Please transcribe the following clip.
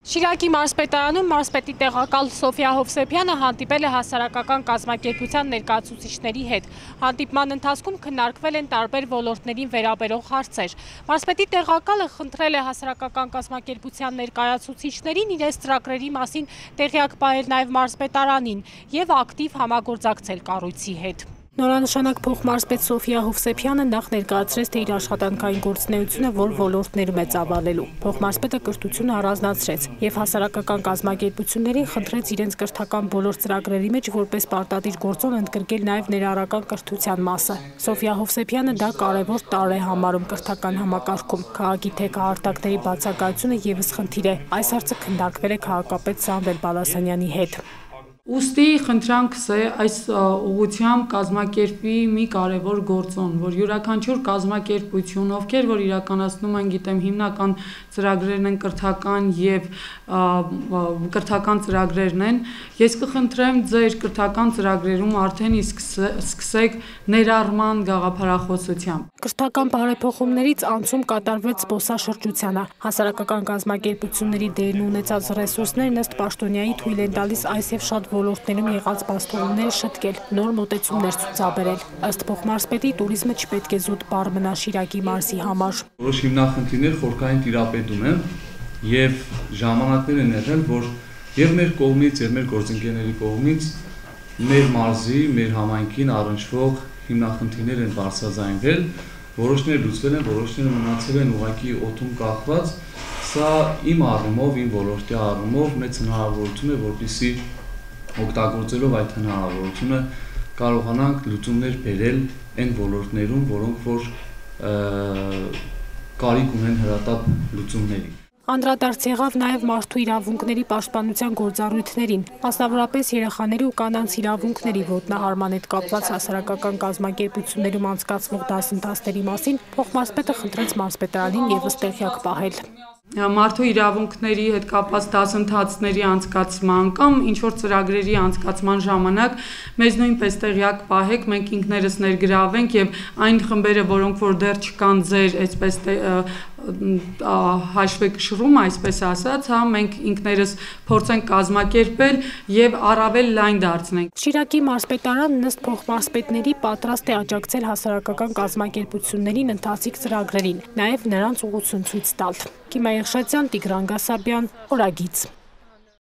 Շիրակի մարսպետարանում մարսպետի տեղակալ Սոֆիա Հովսեփյանը հանդիպել է հասարակական կազմակերպության ներկայացուցիչների հետ։ Հանդիպման ընթացքում քննարկվել են տարբեր ոլորտներին վերաբերող հարցեր։ Մարսպետի տեղակալը խնդրել է հասարակական կազմակերպության ներկայացուցիչներին իրենց ծրագրերի մասին տեղյակ պահել նաև մարսպետարանին եւ ակտիվ համագործակցել կառույցի հետ։ Նորանշանակ փոխմարսպետ Սոֆիա Հովսեփյանը նախ ներկայացրեց, թե իր աշխատանքային գործունեությունը որ ոլորտներում է ծավալելու։ Փոխմարսպետը կրթությունը առանձնացրեց եւ հասարակական կազմակերպություններին խնդրեց իրենց կրթական բոլոր ծրագրերի մեջ որպես պարտադիր գործոն ընդգրկել նաեւ ներառական կրթության մասը։ Սոֆիա Հովսեփյանը դա կարևոր տար է համարում կրթական համակարգում։ Քաղաքի թե կահարտակների բացակայությունը եւս խնդիր է։ Այս հարցը քննարկվել է քաղաքապետ Սամվել Բալասանյանի հետ։ Ոստի խնդրանքս է այս ուղությամբ կազմակերպի մի կարևոր գործոն, որ յուրաքանչյուր կազմակերպություն, ովքեր որ իրականացնում են, գիտեմ, հիմնական ծրագրերն են կրթական եւ կրթական ծրագրերն են, ես կխնդրեմ ձեր կրթական ծրագրերում արդեն իսկ սկսեք ներառման գաղափարախոսությամբ։ Կրթական բարեփոխումներից անցում կատարվեց զբոսաշրջությանը։ Հասարակական կազմակերպությունների դերն ունեցած ռեսուրսներն ըստ Պաշտոնյայի թույլ են տալիս այս եւ շատ ոլորտներում եղած բաստողումները շտկել, նոր մոտեցումներ ցուցաբերել։ Ըստ փոխմարզպետի туриզմը չպետք է զուտ բար մնա Շիրակի մարզի համար։ Որոշ հիմնախնդիրներ խորքային տիրապետ ունեն եւ ժամանակներ են եղել, որ եւ մեր կողմից եւ մեր գործընկերների կողմից մեր մարզի, մեր համայնքին առնչվող հիմնախնդիրներ են բարձրաձայնվել, որոշները լուծվել են, որոշները մնացել են ուղակի օթում կախված։ Սա իմ առումով, իմ ոլորտի առումով մեծ հնարավորություն է, որպեսզի օգտագործելով այդ հնարավորությունը կարողանանք լուծումներ բերել այն ոլորտներում, որոնք որ կարիք ունեն հրատապ լուծումների։ Անդրադարձ եղավ նաև մարդու իրավունքների պաշտպանության գործառույթներին, մասնավորապես երեխաների ու կանանց իրավունքների ոտնահարման հետ կապված հասարակական կազմակերպություններում անցկացվող դասընթացների մասին փոխմարսպետը խնդրեց մարսպետարանին եւս տեղյակ պահել մարդու իրավունքների հետ կապված դասընթացների անցկացման կամ ինչ որ ծրագրերի անցկացման ժամանակ մեզ նույնպես տեղյակ պահեք, մենք ինքներս ներգրավենք եւ այն խմբերը, որոնք որ դեռ չկան ձեր այսպես հաշվեկշռում, այսպես ասած, հա, մենք ինքներս փորձենք կազմակերպել եւ առավել լայն դարձնենք։ Շիրակի մարզպետարանն ըստ փոխմարզպետների պատրաստ է աջակցել հասարակական կազմակերպություններին ընթացիկ ծրագրերին, նաեւ նրանց ուղղություն ցույց տալ։ Կիմա Եղշացյան, Տիգրան Գասաբյան, Օրագից։